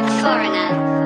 foreigner.